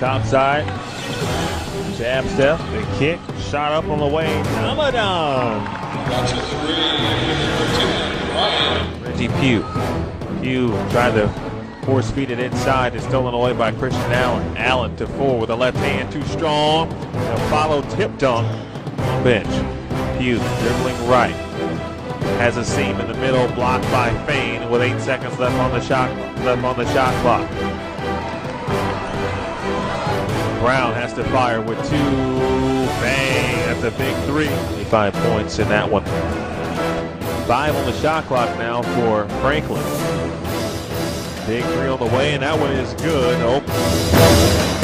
top side. Jab step, the kick, shot up on the way. Ramadan. Reggie Pugh. Pugh tried to force feed it inside. It's stolen away by Christian Allen. Allen to four with a left hand, too strong. A follow tip dunk on bench. Pugh dribbling right. Has a seam in the middle, blocked by Fain with eight seconds left on the shot left on the shot clock. Brown has to fire with two. Bang! That's a big three. 25 points in that one. Five on the shot clock now for Franklin. Big three on the way, and that one is good. Oh.